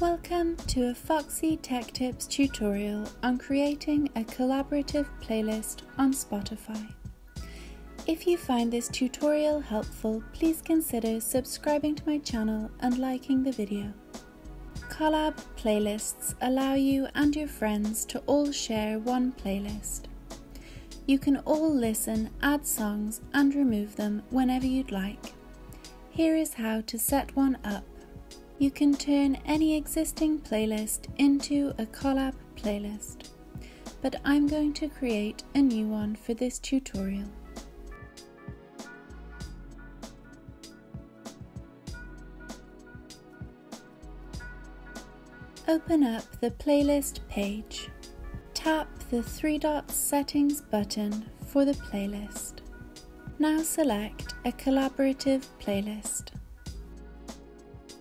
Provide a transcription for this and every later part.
Welcome to a Foxy Tech Tips tutorial on creating a collaborative playlist on Spotify. If you find this tutorial helpful, please consider subscribing to my channel and liking the video. Collab playlists allow you and your friends to all share one playlist. You can all listen, add songs, and remove them whenever you'd like. Here is how to set one up. You can turn any existing playlist into a collab playlist, but I'm going to create a new one for this tutorial. Open up the playlist page. Tap the three dots settings button for the playlist. Now select a collaborative playlist.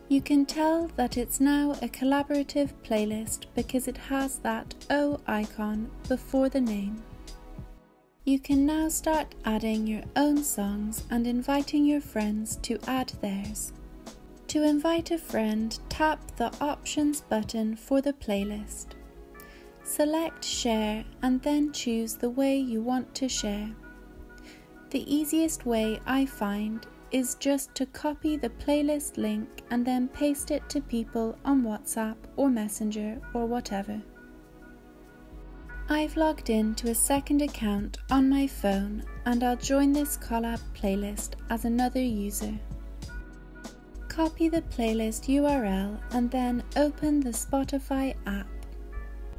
You can tell that it's now a collaborative playlist because it has that O icon before the name. You can now start adding your own songs and inviting your friends to add theirs. To invite a friend, tap the Options button for the playlist. Select Share and then choose the way you want to share. The easiest way I find is just to copy the playlist link and then paste it to people on WhatsApp or Messenger or whatever. I've logged in to a second account on my phone and I'll join this collab playlist as another user. Copy the playlist URL and then open the Spotify app.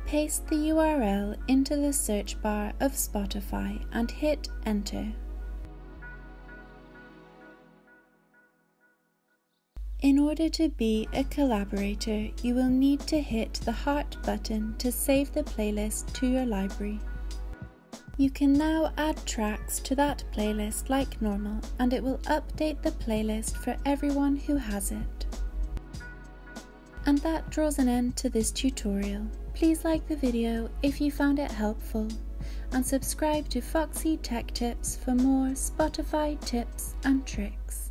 Paste the URL into the search bar of Spotify and hit enter. In order to be a collaborator, you will need to hit the heart button to save the playlist to your library. You can now add tracks to that playlist like normal and it will update the playlist for everyone who has it. And that draws an end to this tutorial. Please like the video if you found it helpful and subscribe to Foxy Tech Tips for more Spotify tips and tricks.